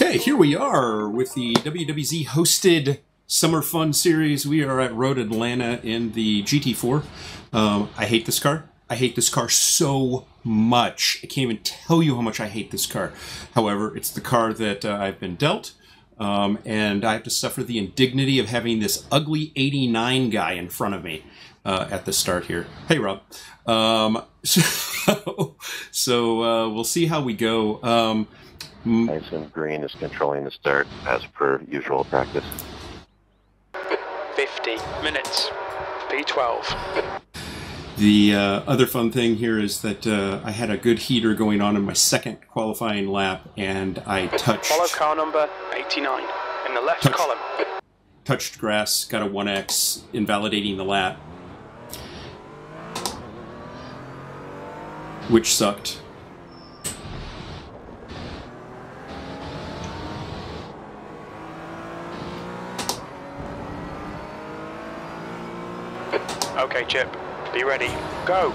Okay, here we are with the WWZ hosted Summer Fun Series. We are at Road Atlanta in the GT4. Um, I hate this car. I hate this car so much. I can't even tell you how much I hate this car. However, it's the car that uh, I've been dealt. Um, and I have to suffer the indignity of having this ugly 89 guy in front of me uh, at the start here. Hey, Rob. Um, so so uh, we'll see how we go. Um, I assume green is controlling the start as per usual practice. 50 minutes. P12. The uh, other fun thing here is that uh, I had a good heater going on in my second qualifying lap, and I touched Follow car number 89 in the left Touch. column. touched grass, got a 1x, invalidating the lap, which sucked. Okay, Chip. Be ready. Go.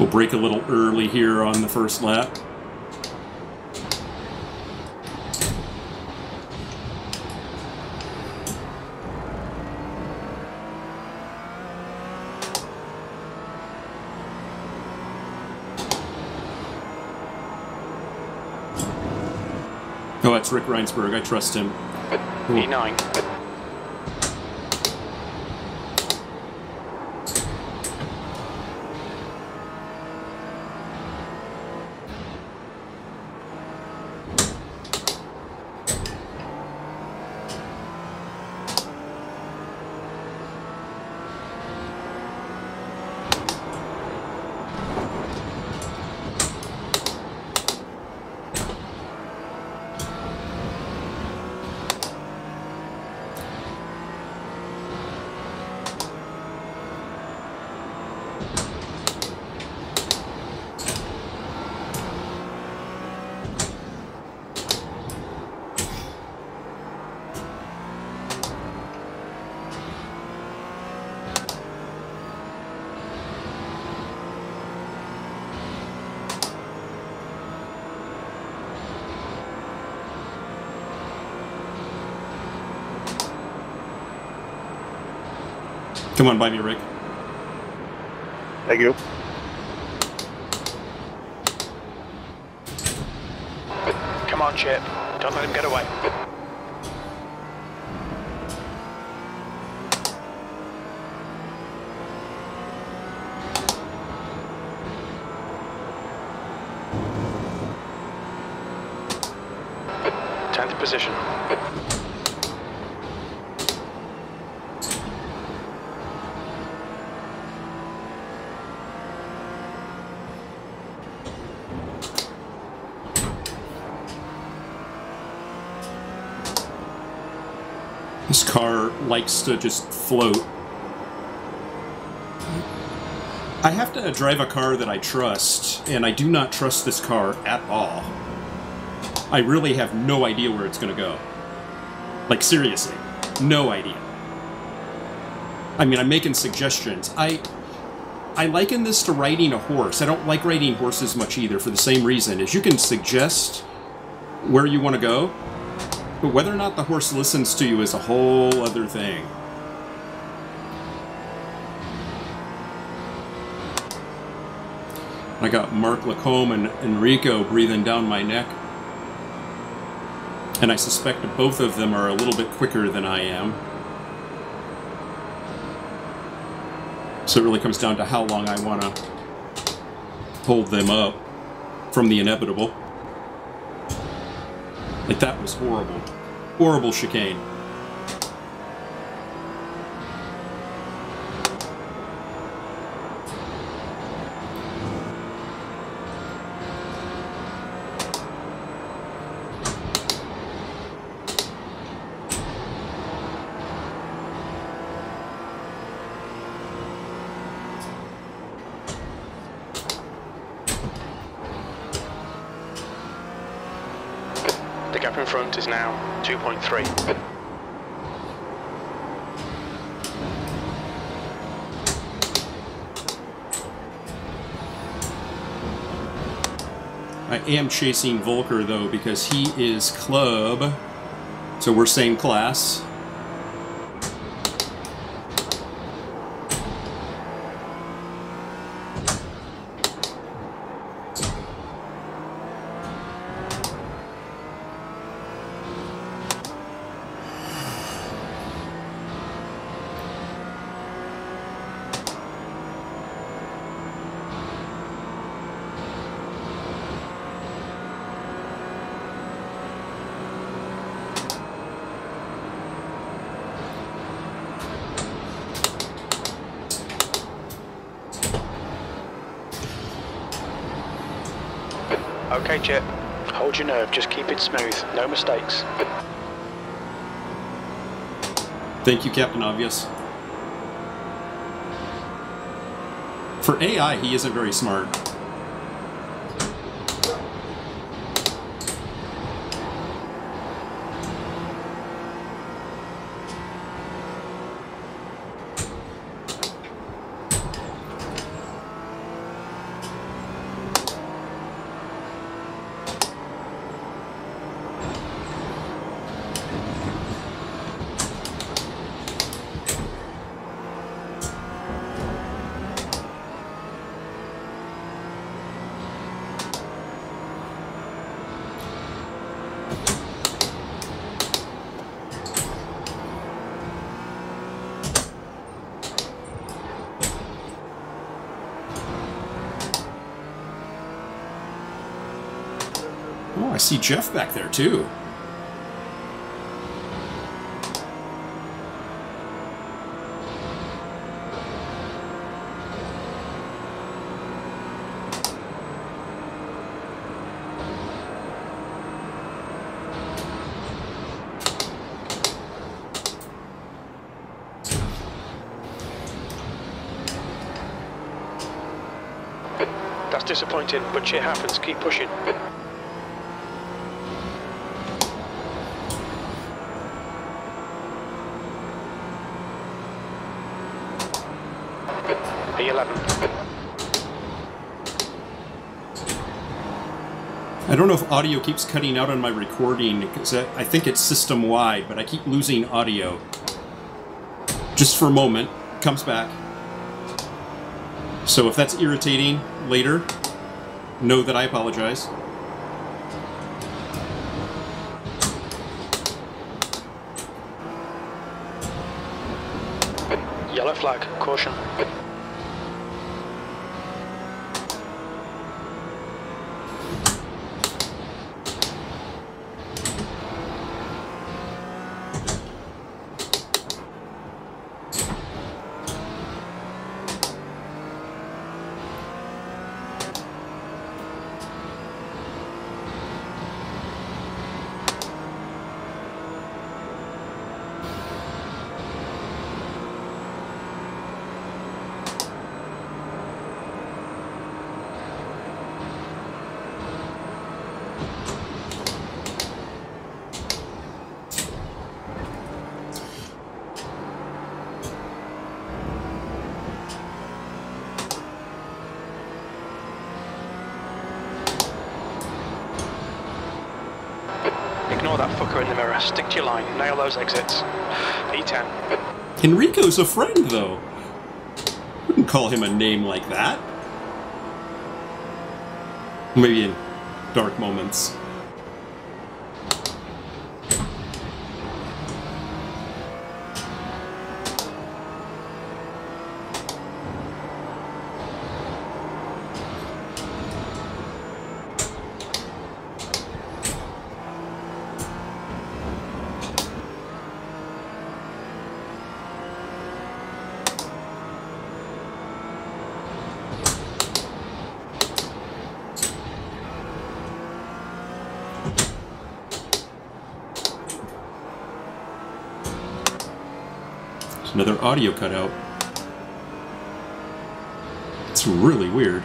We'll break a little early here on the first lap. Oh, that's Rick Reinsberg. I trust him. E9. Come on, by me, Rick. Thank you. Come on, Chip. Don't let him get away. Tenth position. This car likes to just float. I have to drive a car that I trust, and I do not trust this car at all. I really have no idea where it's going to go. Like, seriously, no idea. I mean, I'm making suggestions. I I liken this to riding a horse. I don't like riding horses much either for the same reason. Is you can suggest where you want to go, but whether or not the horse listens to you is a whole other thing. I got Mark Lacombe and Enrico breathing down my neck. And I suspect both of them are a little bit quicker than I am. So it really comes down to how long I want to hold them up from the inevitable. Like that was horrible. Horrible chicane. The gap in front is now 2.3. I am chasing Volker though because he is club. So we're same class. Okay, Chip. Hold your it smooth. No mistakes. Thank you, Captain Obvious. For AI, he isn't very smart. See Jeff back there too. That's disappointing, but shit happens. Keep pushing. E11. I don't know if audio keeps cutting out on my recording because I I think it's system wide, but I keep losing audio. Just for a moment, comes back. So if that's irritating later, know that I apologize. Yellow flag. Caution. To your line. Nail those exits. E10. Enrico's a friend, though. Wouldn't call him a name like that. Maybe in dark moments. There's another audio cutout. It's really weird.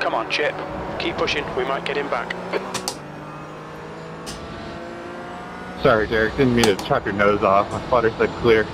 Come on, Chip. Keep pushing. We might get him back. Sorry, Derek. Didn't mean to chop your nose off. My spotter said clear.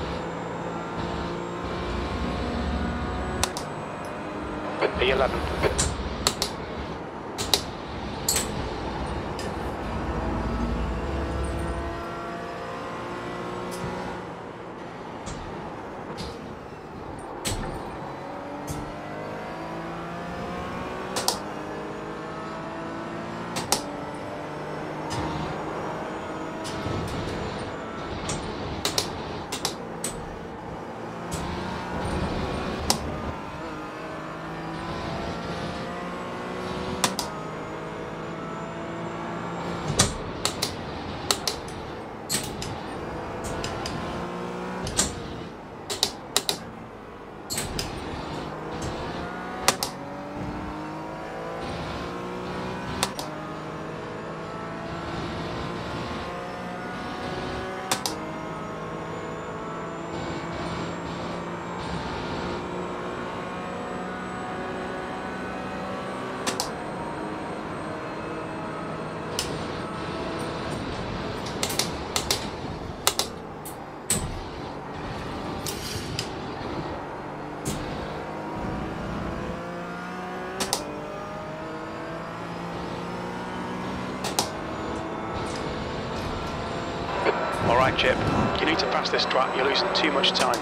All right, Chip. You need to pass this track. You're losing too much time.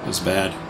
That was bad.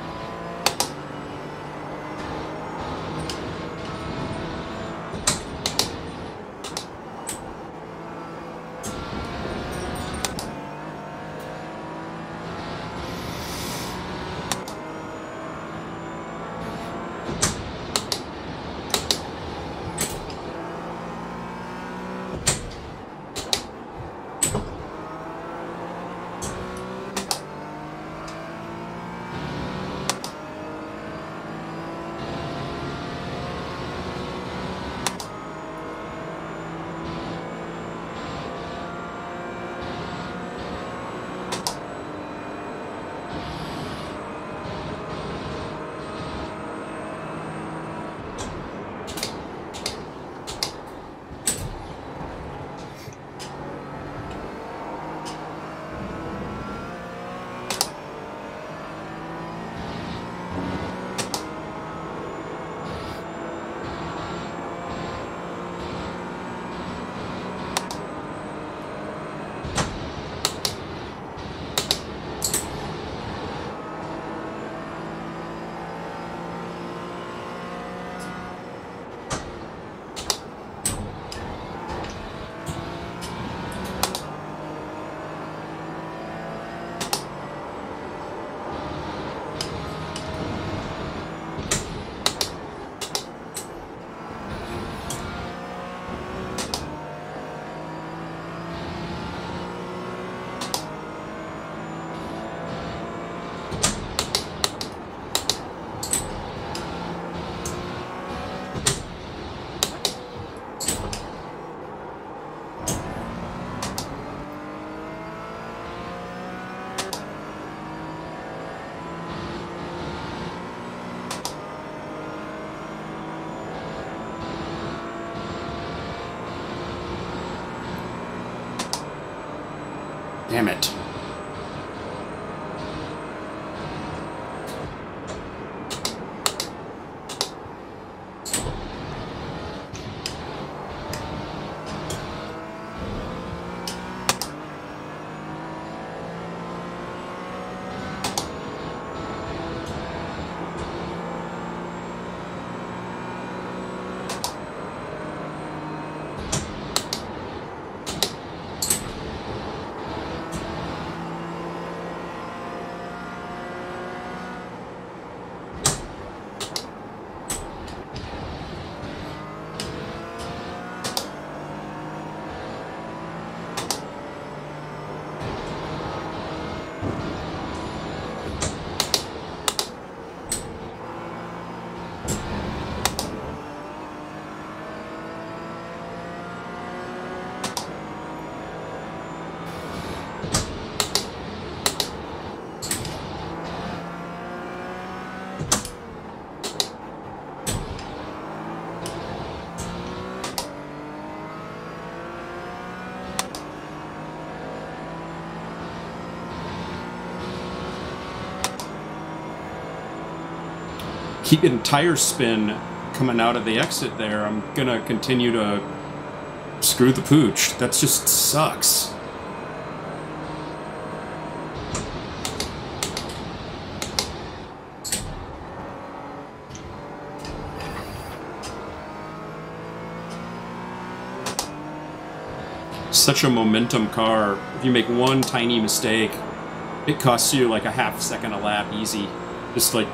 Damn it. Keep getting tire spin coming out of the exit there, I'm gonna continue to screw the pooch. That just sucks. Such a momentum car. If you make one tiny mistake, it costs you like a half second a lap easy. Just like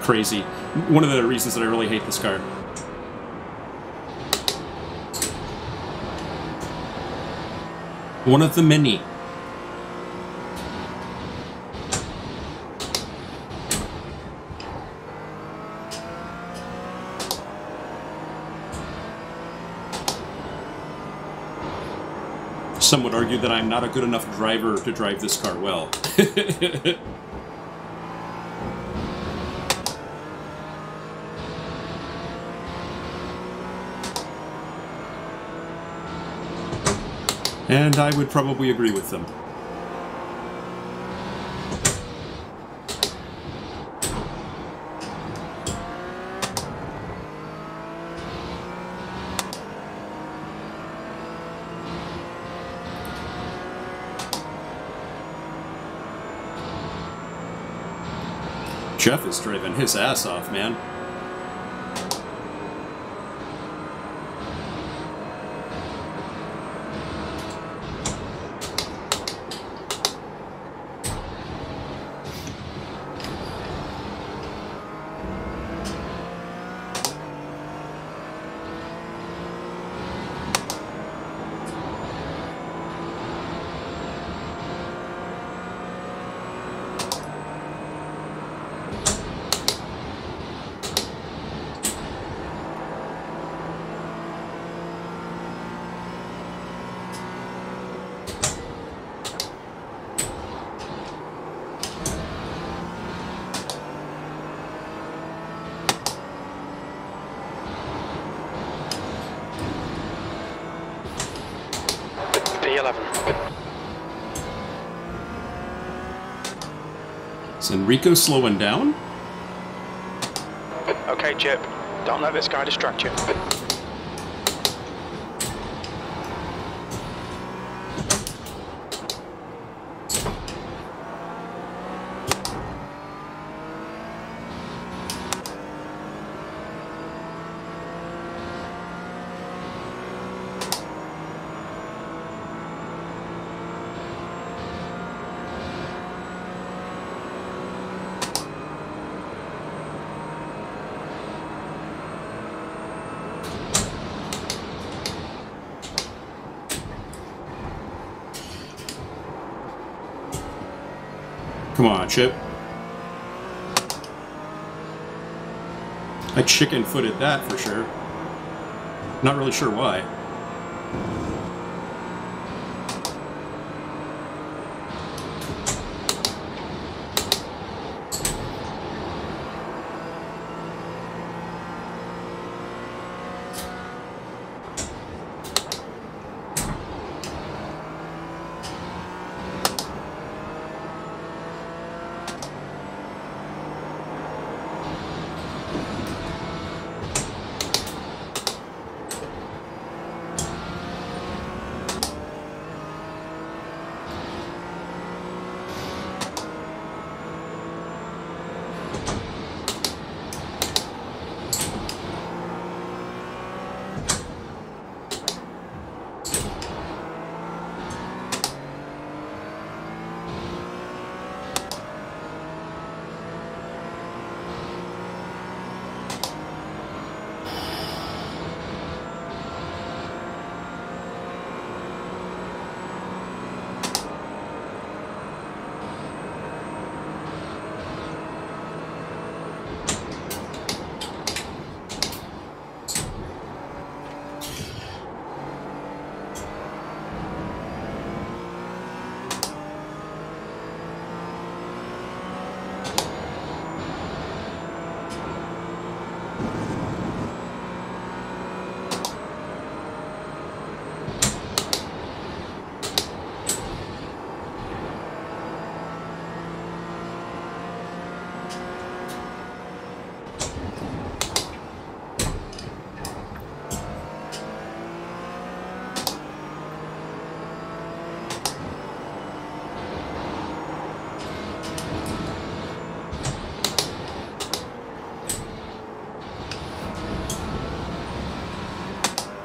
crazy. One of the reasons that I really hate this car. One of the many. Some would argue that I'm not a good enough driver to drive this car well. And I would probably agree with them. Jeff is driving his ass off, man. Is Enrico slowing down? Okay, Chip. Don't let this guy distract you. Come on, Chip. I chicken footed that for sure. Not really sure why.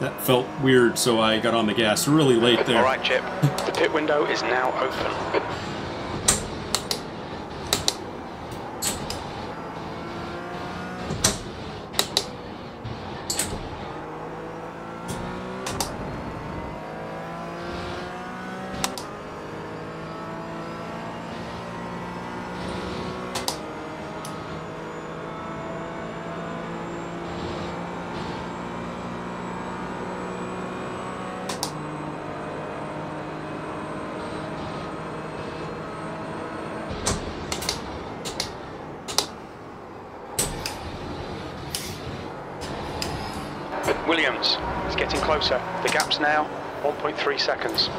That felt weird, so I got on the gas really late there. All right, Chip. The pit window is now open. Williams, it's getting closer. The gap's now 1.3 seconds.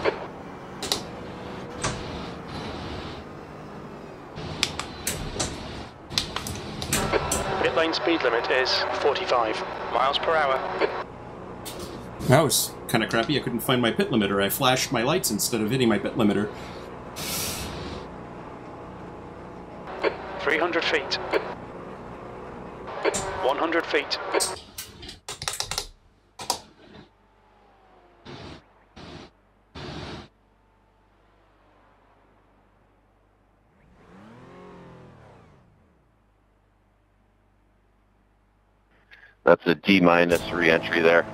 Pit lane speed limit is 45 miles per hour. That was kind of crappy. I couldn't find my pit limiter. I flashed my lights instead of hitting my pit limiter. 300 feet. 100 feet. That's a D minus re-entry there.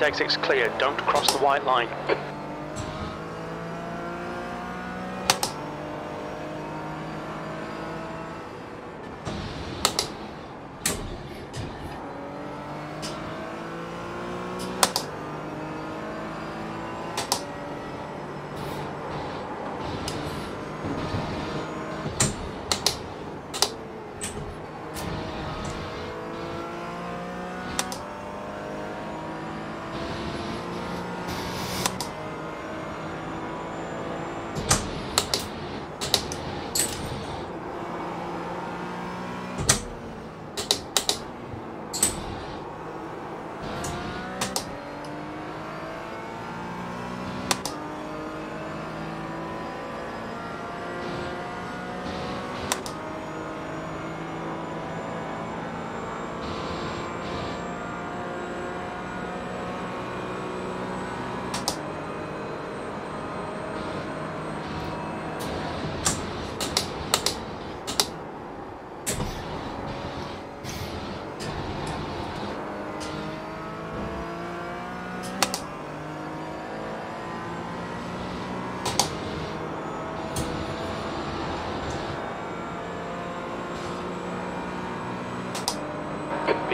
Exit's clear. Don't cross the white line.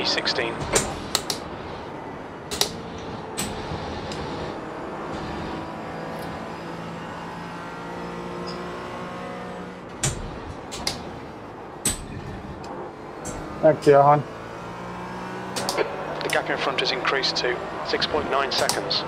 B16. Thanks, Johan. The gap in front has increased to 6.9 seconds.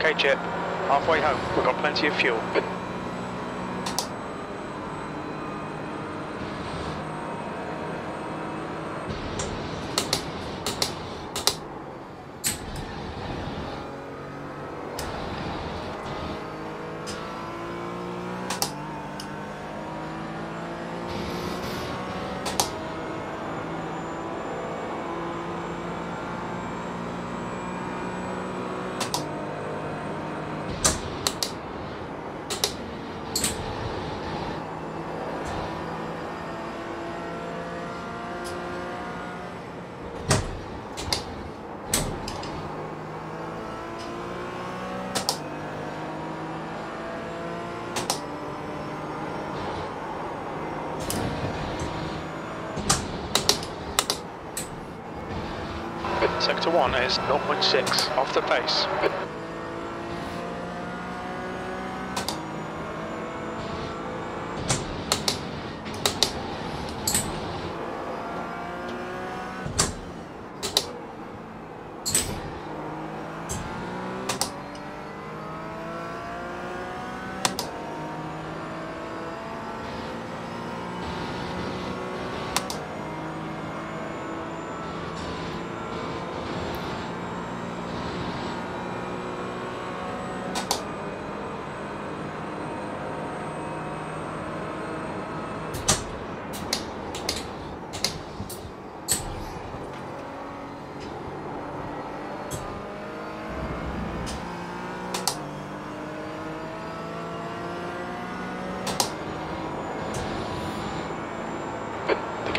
Okay, Chip. Halfway home. We've got plenty of fuel. Sector 1 is 0.6 off the pace.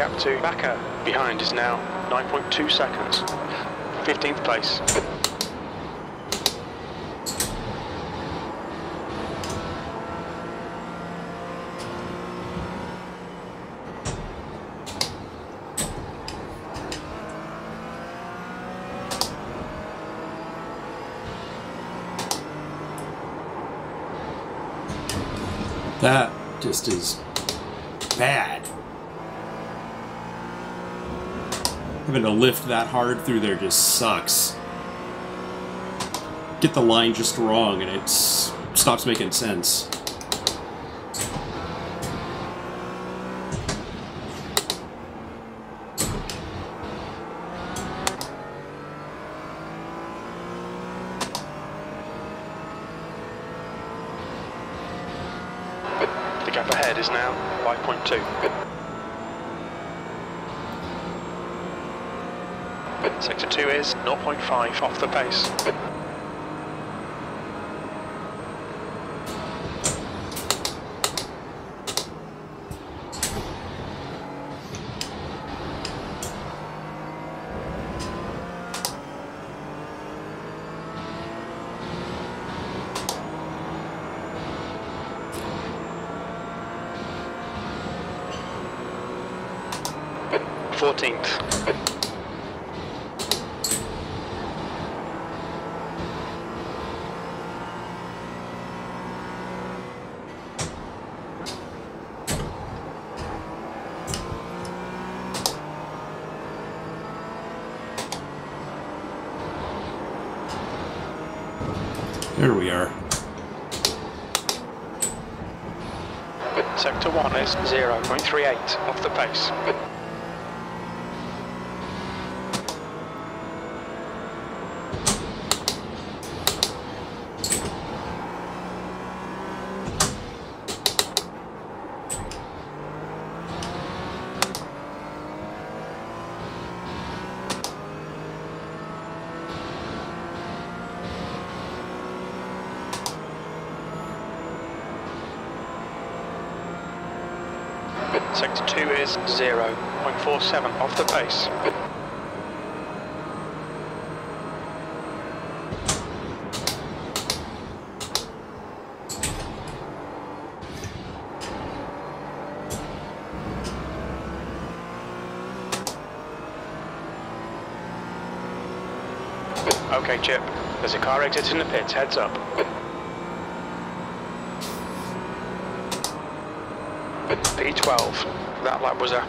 Gap to behind is now 9.2 seconds. 15th place. That just is bad. Having to lift that hard through there just sucks. Get the line just wrong and it stops making sense. The gap ahead is now 5.2. Sector 2 is 0.5 off the pace. Fourteenth. There we are. Sector 1 is 0.38 off the pace. Sector 2 is 0.47 off the pace. Okay, Chip. There's a car exiting the pits. Heads up. P12. That lap was a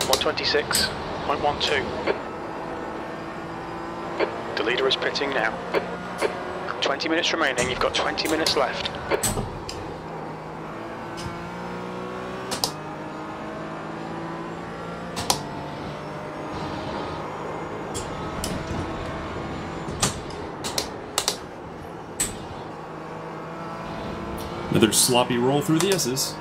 126.12. The leader is pitting now. 20 minutes remaining. You've got 20 minutes left. Another sloppy roll through the S's.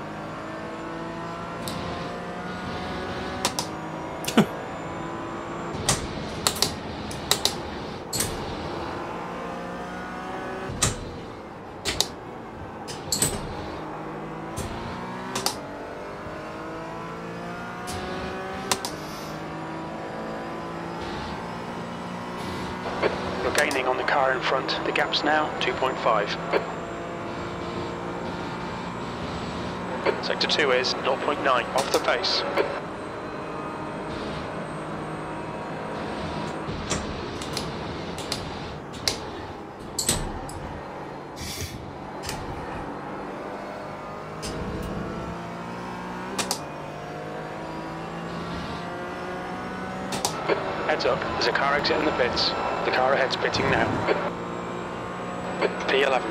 gaps now, 2.5. Sector 2 is 0.9, off the pace. Heads up, there's a car exit in the pits. The car ahead's pitting now. Pela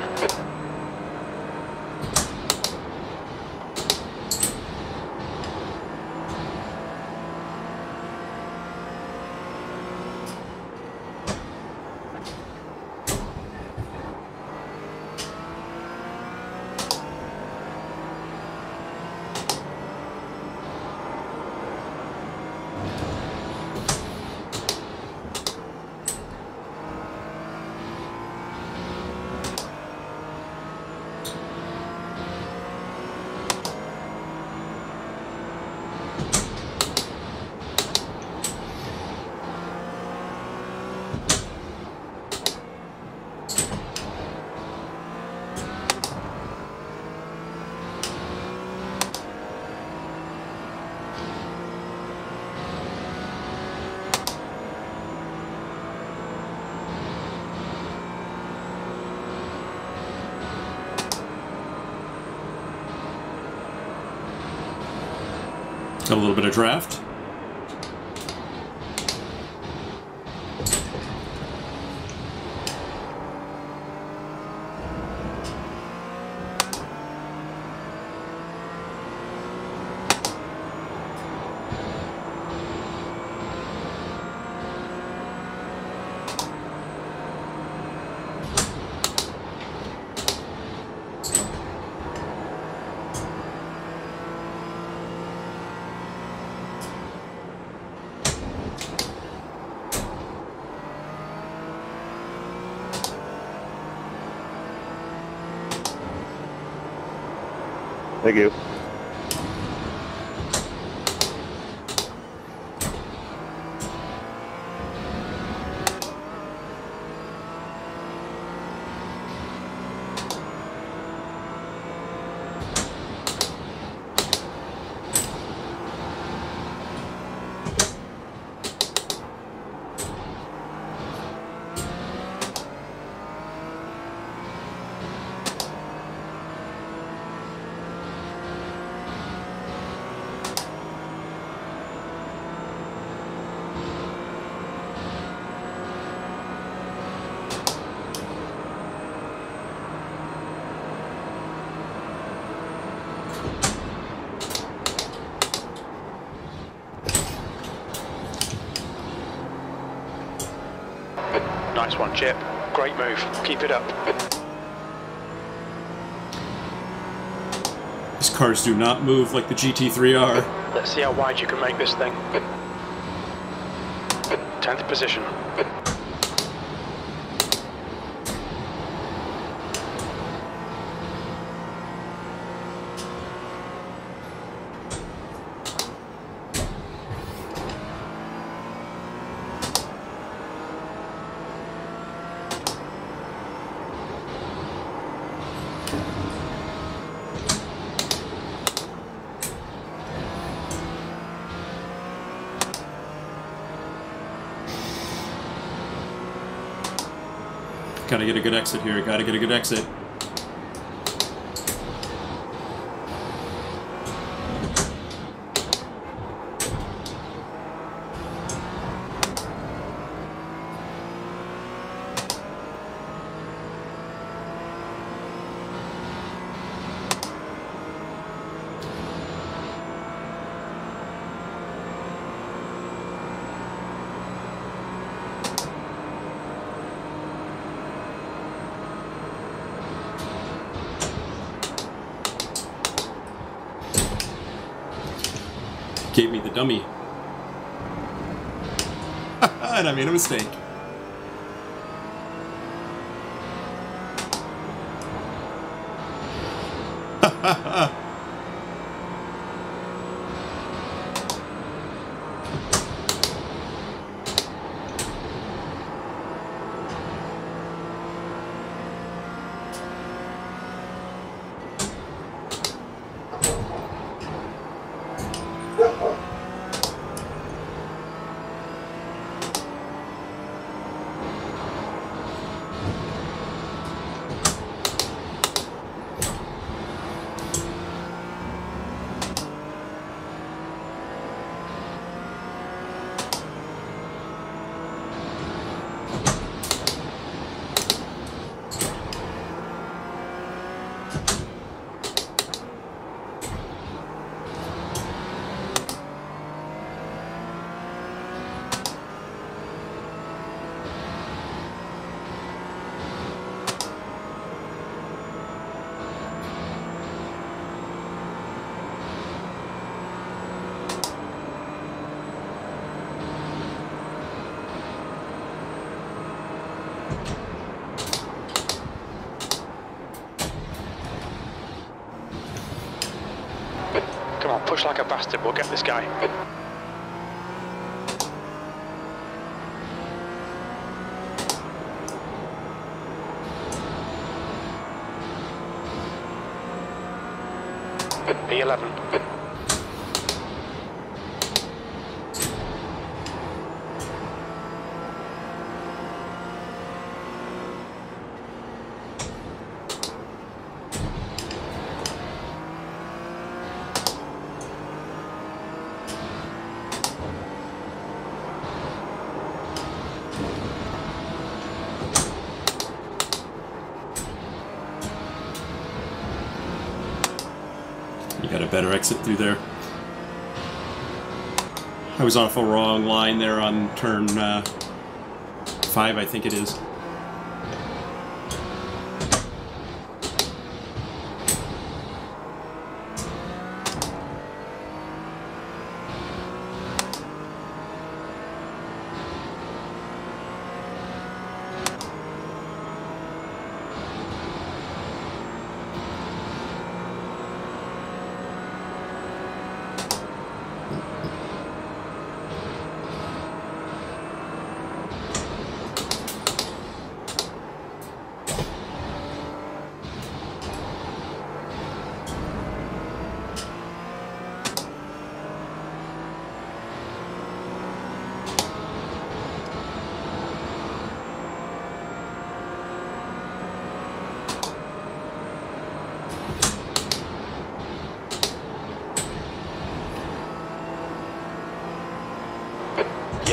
Got a little bit of draft. One, Chip. Great move. Keep it up. These cars do not move like the GT3R. Let's see how wide you can make this thing. 10th position. Gotta get a good exit here. Gotta get a good exit. Dummy. and I made a mistake. Push like a bastard. We'll get this guy. B11. You got a better exit through there. I was off a wrong line there on turn uh, five, I think it is.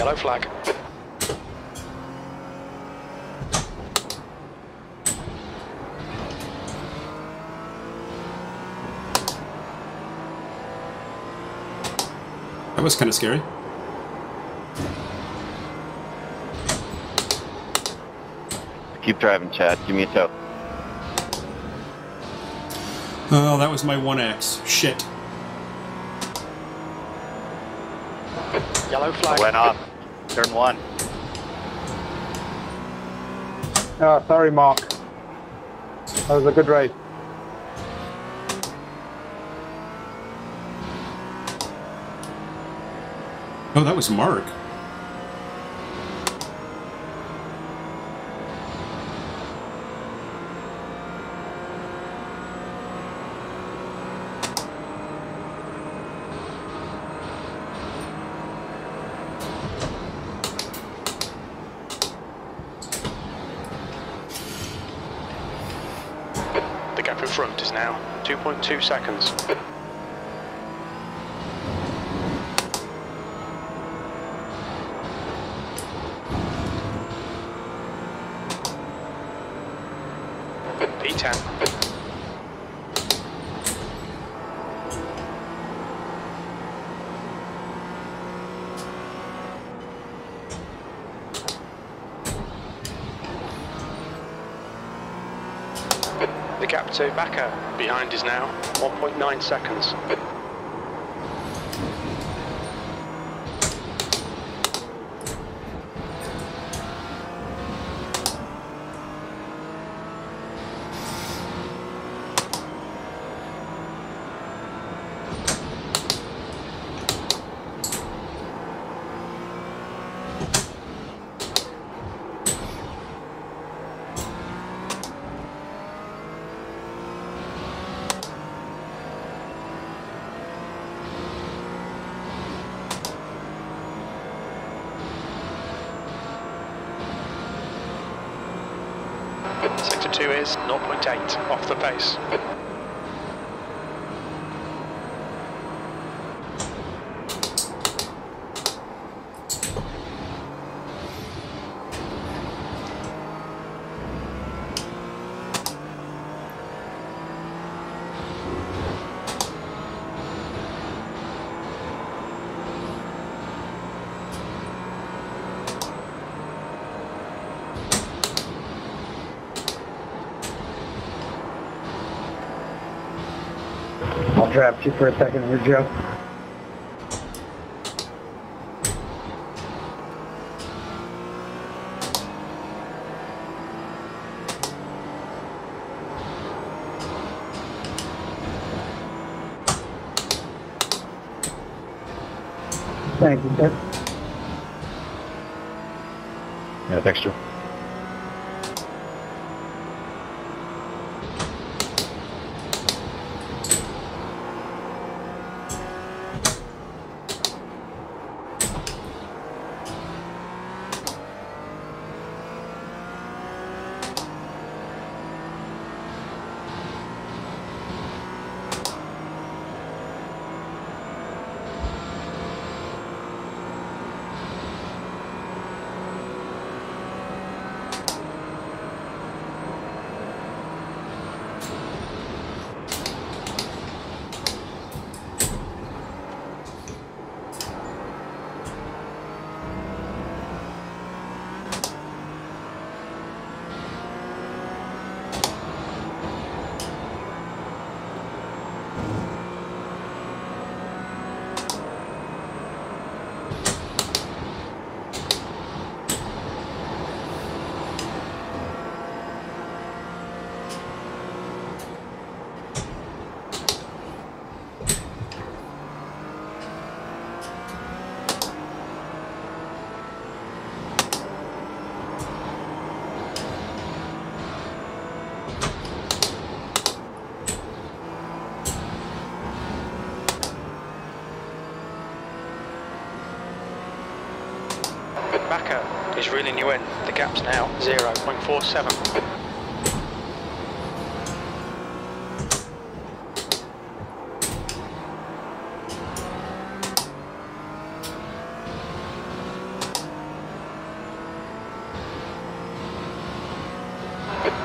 Yellow flag. That was kind of scary. Keep driving, Chad. Give me a tow. Oh, that was my 1X. Shit. Yellow flag. Went off. Turn one. Oh, sorry, Mark. That was a good race. Oh, that was Mark. The gap in front is now 2.2 seconds. P10. The gap to Backer behind is now 1.9 seconds. Sector 2 is 0.8 off the pace. I'll you for a second here, Joe. Is reeling you in. The gap's now 0.47.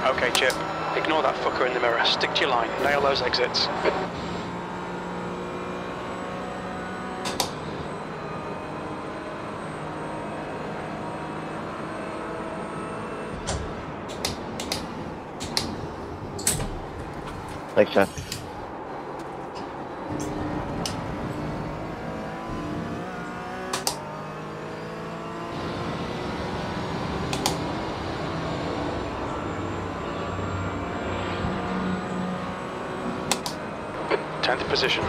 Okay, Chip. Ignore that fucker in the mirror. Stick to your line. Nail those exits. Thanks, John. Tenth position.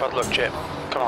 Bad luck, Chip. Come on,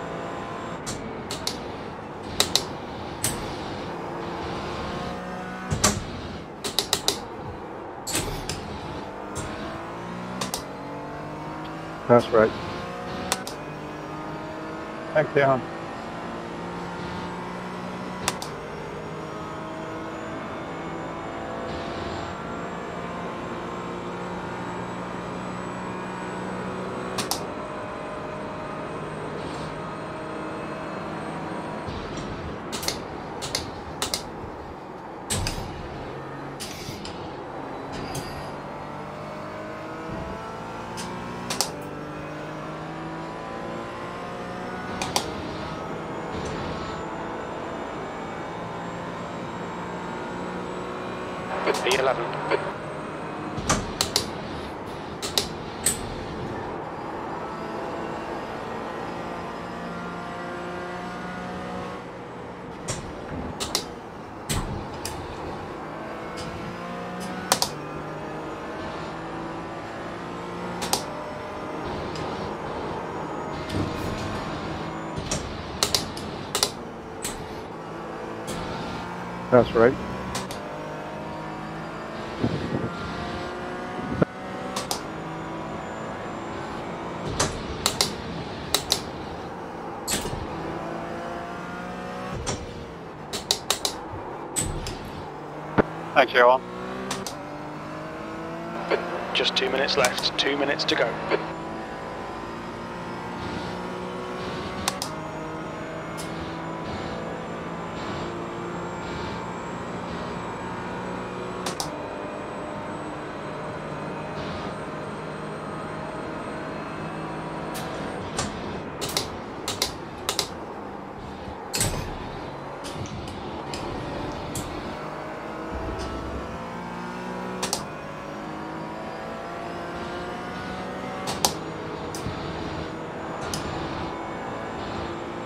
That's right. Back down. E11. That's right. Thanks, Cheryl. Just two minutes left, two minutes to go.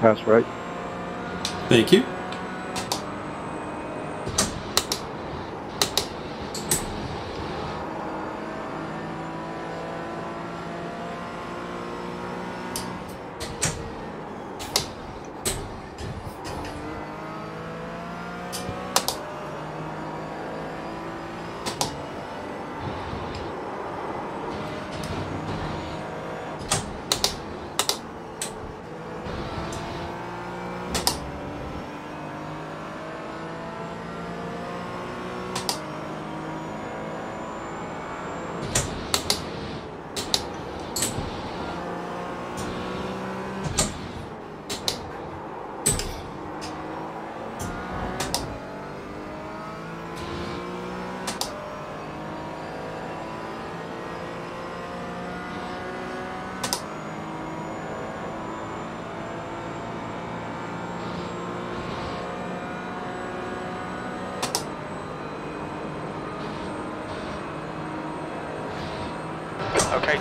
That's right. Thank you.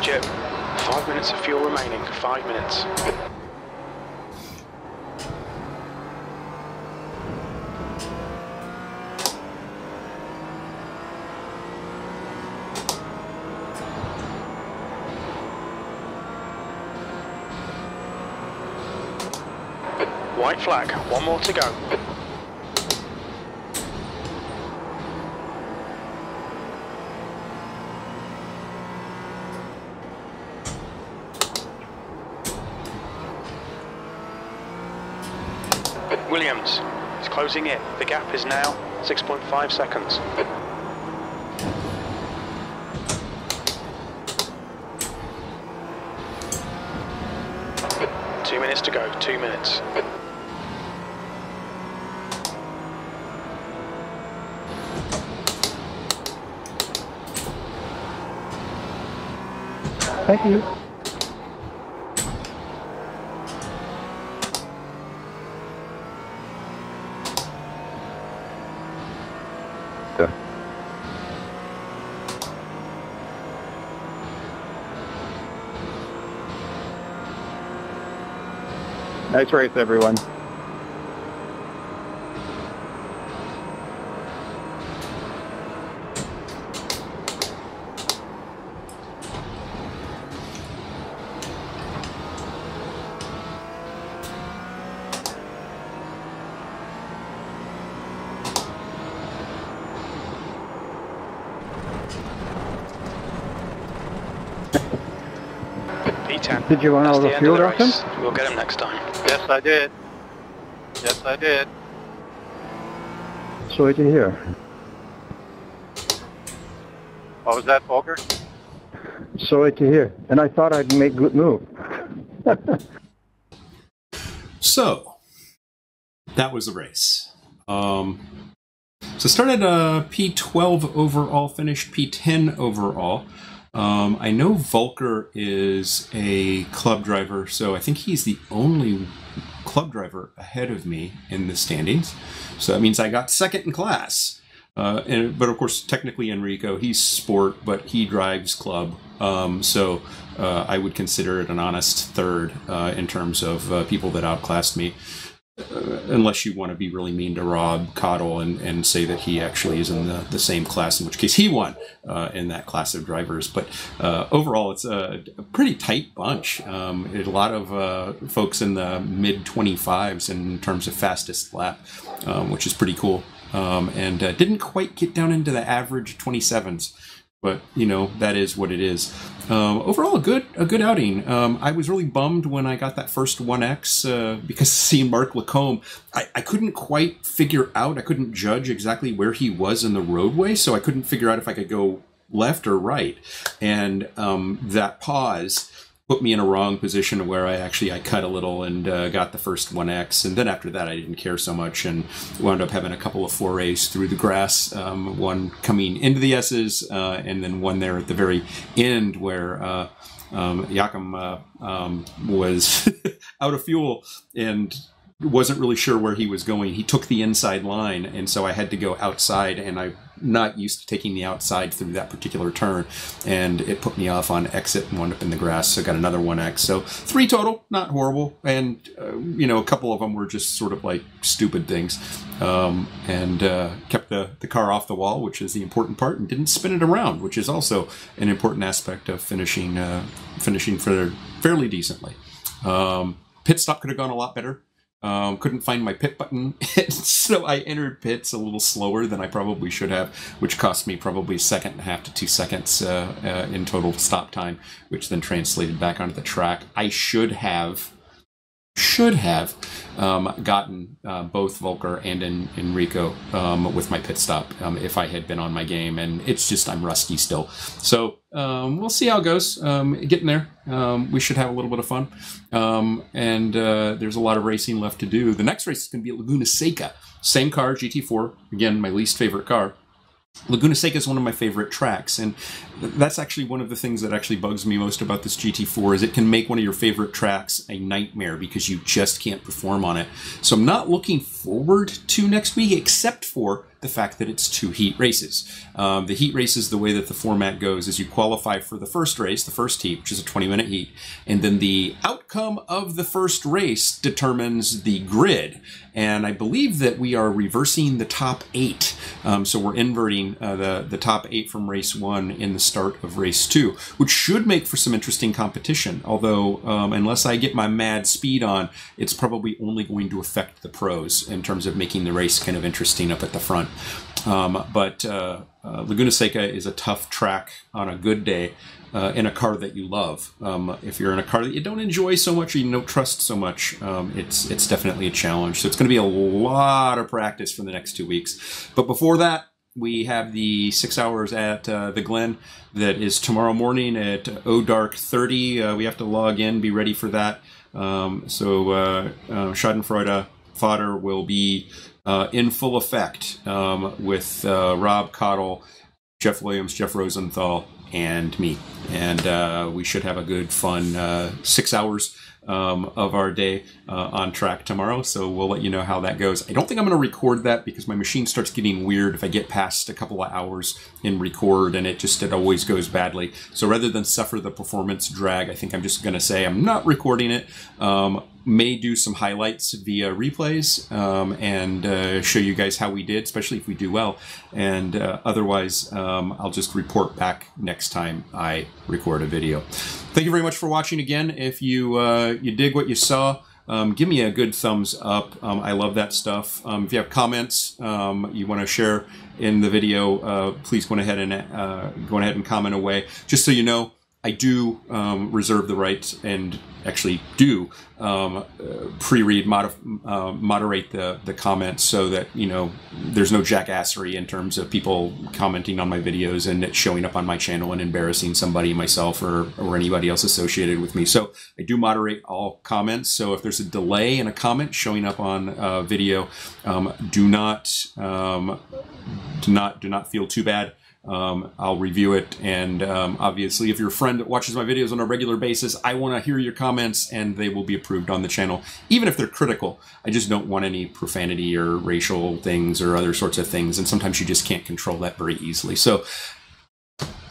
Jim. Five minutes of fuel remaining. Five minutes. White flag. One more to go. Williams is closing in. The gap is now 6.5 seconds. Two minutes to go. Two minutes. Thank you. Nice race, everyone. P10. Did you run That's all the end fuel of the off them? race. We'll get him next time. Yes, I did. Yes, I did. Sorry to hear. What was that, Volker? Sorry to hear. And I thought I'd make good move. So that was the race. Um, so started uh, P12 overall, finished P10 overall. Um, I know Volker is a club driver, so I think he's the only club driver ahead of me in the standings. So that means I got second in class. Uh, and but of course, technically Enrico, he's sport, but he drives club. Um, so uh, I would consider it an honest third uh, in terms of uh, people that outclassed me. Unless you want to be really mean to Rob Cottle and, and say that he actually is in the, the same class, in which case he won uh, in that class of drivers. But uh, overall, it's a, a, pretty tight bunch. Um, a lot of uh, folks in the mid 25s in terms of fastest lap, um, which is pretty cool. Um, and uh, didn't quite get down into the average 27s but you know that is what it is. Um, overall, a good a good outing. Um, I was really bummed when I got that first one X uh, because seeing Mark Lacombe, I, I couldn't quite figure out. I couldn't judge exactly where he was in the roadway, so I couldn't figure out if I could go left or right. And um, that pause put me in a wrong position where I actually I cut a little and uh, got the first 1X, and then after that I didn't care so much and wound up having a couple of forays through the grass, um, one coming into the S's, uh, and then one there at the very end where uh, um, uh, um, was out of fuel and wasn't really sure where he was going. He took the inside line, and so I had to go outside, and I'm not used to taking the outside through that particular turn, and it put me off on exit and wound up in the grass. So got another one X. So three total, not horrible, and uh, you know a couple of them were just sort of like stupid things, um, and uh, kept the the car off the wall, which is the important part, and didn't spin it around, which is also an important aspect of finishing uh, finishing fairly decently. Um, pit stop could have gone a lot better. Um, couldn't find my pit button, so I entered pits a little slower than I probably should have, which cost me probably a second and a half to two seconds uh, uh, in total stop time, which then translated back onto the track. I should have should have um, gotten uh, both Volker and en- Enrico um, with my pit stop um, if I had been on my game. And it's just I'm rusty still, so um, we'll see how it goes. Um, getting there, um, we should have a little bit of fun, and uh, there's a lot of racing left to do. The next race is going to be at Laguna Seca, same car, GT4, again my least favorite car. Laguna Seca is one of my favorite tracks, and that's actually one of the things that actually bugs me most about this GT4 is it can make one of your favorite tracks a nightmare because you just can't perform on it. So I'm not looking forward to next week, except for the fact that it's two heat races. Um, the heat races, the way that the format goes, is you qualify for the first race, the first heat, which is a 20 minute heat, and then the outcome of the first race determines the grid. And I believe that we are reversing the top eight. Um, so we're inverting uh, the, the top eight from race one in the start of race two, which should make for some interesting competition. Although, um, unless I get my mad speed on, it's probably only going to affect the pros in terms of making the race kind of interesting up at the front. Um, but uh, uh, Laguna Seca is a tough track on a good day uh, in a car that you love. Um, if you're in a car that you don't enjoy so much or you don't trust so much, um, it's it's definitely a challenge. So it's going to be a lot of practice for the next two weeks. But before that, we have the six hours at uh, the Glen that is tomorrow morning at O Dark 30. Uh, we have to log in, be ready for that. Um, so uh, uh, Schadenfreude fodder will be uh, in full effect um, with uh, Rob Cottle, Jeff Williams, Jeff Rosenthal, and me. And uh, we should have a good, fun uh, six hours um, of our day uh, on track tomorrow. So we'll let you know how that goes. I don't think I'm going to record that because my machine starts getting weird if I get past a couple of hours in record and it just it always goes badly. So rather than suffer the performance drag, I think I'm just going to say I'm not recording it. Um, may do some highlights via replays um, and uh, show you guys how we did, especially if we do well. And uh, otherwise, um, I'll just report back next time I record a video. Thank you very much for watching again. If you uh, you dig what you saw, um, give me a good thumbs up. Um, I love that stuff. Um, if you have comments um, you want to share in the video, uh, please go ahead and uh, go ahead and comment away. Just so you know, I do um, reserve the right and actually do um, uh, pre-read, uh, moderate the, the comments so that you know there's no jackassery in terms of people commenting on my videos and it showing up on my channel and embarrassing somebody, myself or, or anybody else associated with me. So I do moderate all comments. So if there's a delay in a comment showing up on a video, um, do not um, do not do not feel too bad Um, I'll review it, and um, obviously, if you're a friend that watches my videos on a regular basis, I want to hear your comments, and they will be approved on the channel, even if they're critical. I just don't want any profanity or racial things or other sorts of things, and sometimes you just can't control that very easily. So,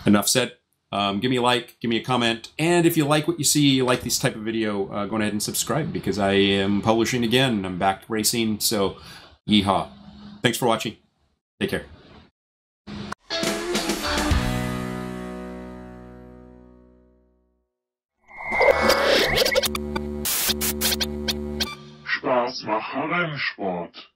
enough said. Um, give me a like, give me a comment, and if you like what you see, you like this type of video, uh, go ahead and subscribe because I am publishing again. I'm back racing, so yeehaw. Thanks for watching. Take care. oder im Sport.